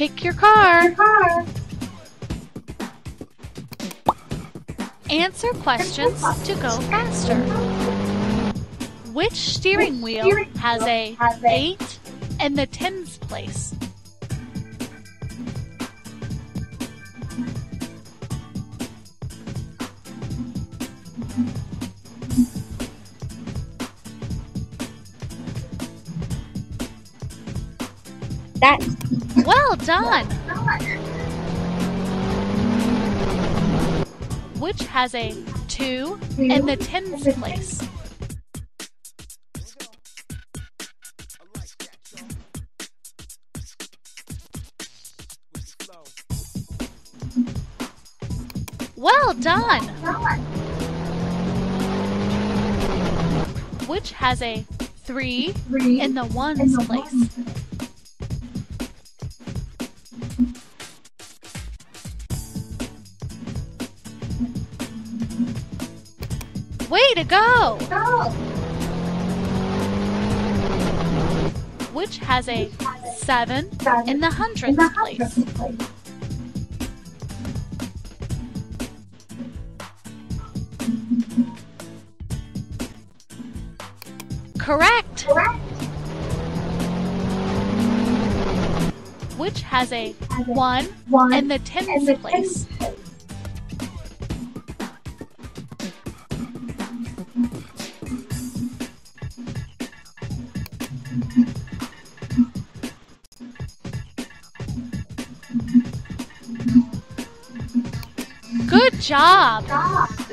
Pick your car. Answer questions to go faster. Which steering wheel has a 8 in the tens place? That's Well done! Which has a 2 in the tens place? Well done! Which has a 3 in the ones place? Way to go! Which has a 7 in the hundredths place? Correct! Which has a 1 in the tens place? Good job!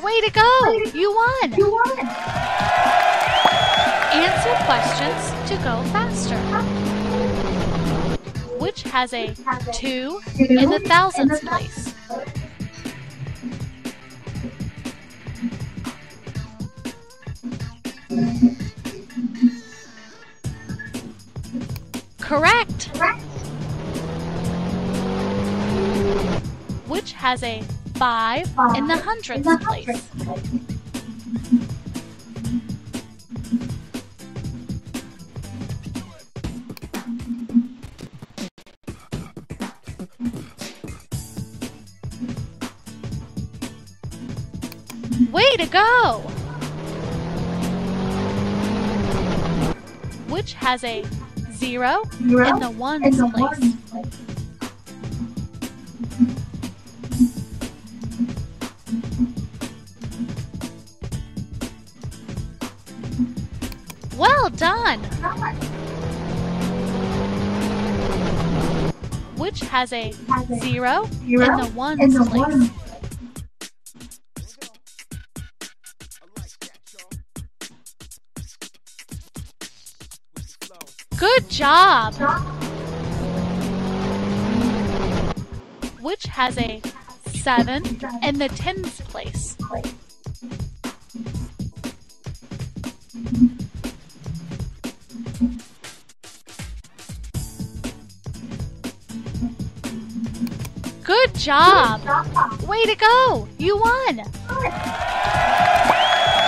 Way to go! You won! Answer questions to go faster. Which has a 2 in the thousands place? Correct! Which has a 5 in the hundredths place? Way to go! Which has a 0 in the ones place? Well done! Which has a 0 in the ones place? Good job! Which has a 7 in the tens place? Job! Way to go! You won!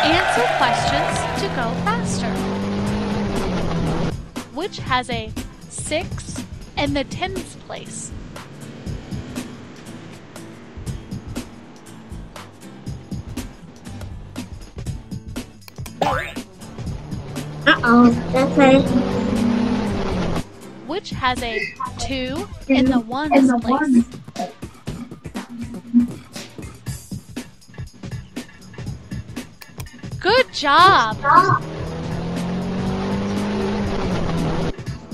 Answer questions to go faster. Which has a 6 in the tens place? Uh-oh, that's a Which has a 2 in the ones place? Job!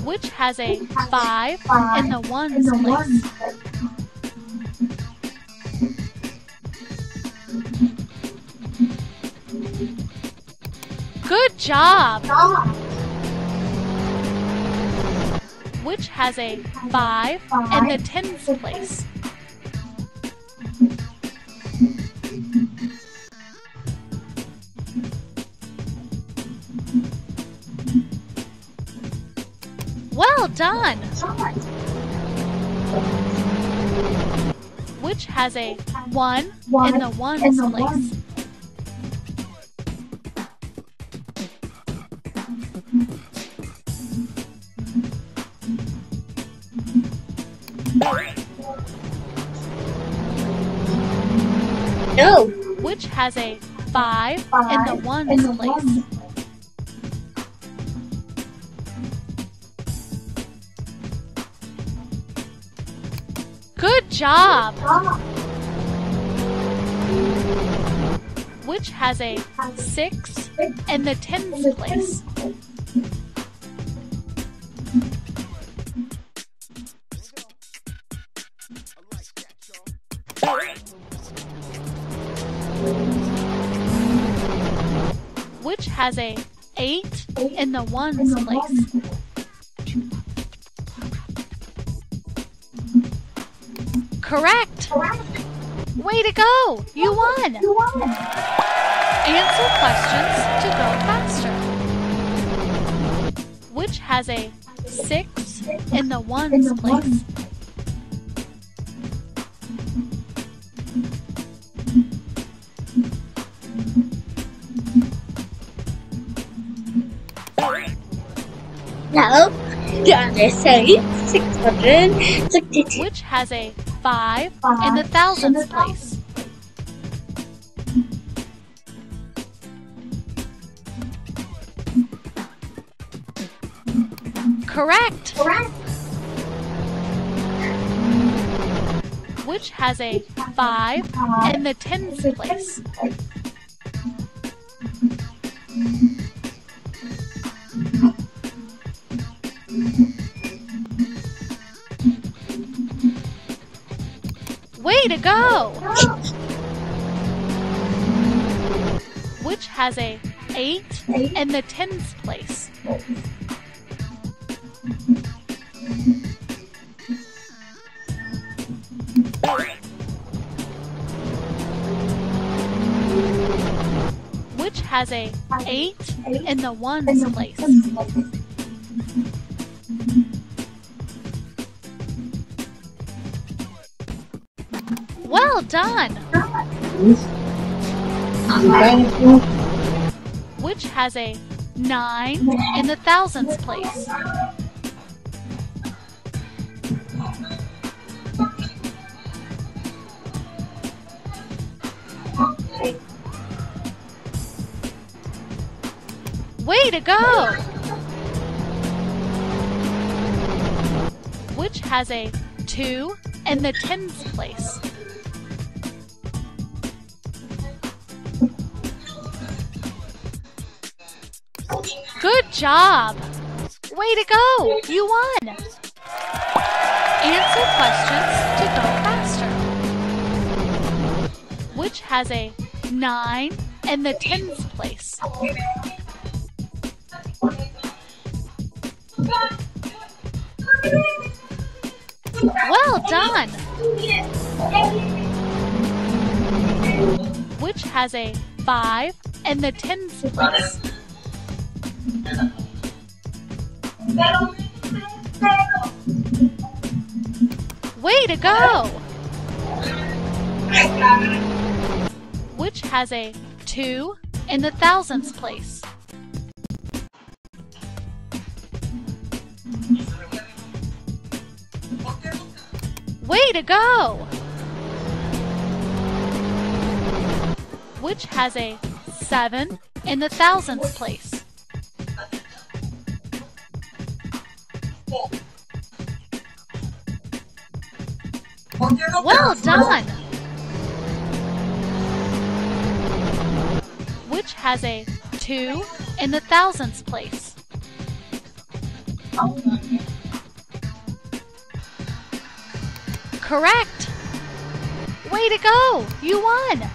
Which has a 5 in the ones place? Good job! Which has a 5 in the tens place? Well done! Which has a 1 in the ones in the place. One. No. Oh. Which has a five, five in the ones in the place. One. Job! Which has a 6 in the tens place? Which has a 8 in the ones place? Correct! Way to go! You won! Answer questions to go faster. Which has a 6 in the ones place? No. The other say 662. Which has a 5 in the thousands place? Correct! Which has a 5 in the tens place? To go! Which has a 8 in the tens place? Which has a 8 in the ones place? Well done! Which has a 9 in the thousands place? Way to go! Which has a 2 in the tens place? Good job! Way to go! You won! Answer questions to go faster. Which has a 9 in the tens place? Well done! Which has a 5 in the tens place? Way to go! Which has a 2 in the thousands place? Way to go! Which has a 7 in the thousands place? Well done! Which has a 2 in the thousands place? Correct! Way to go! You won!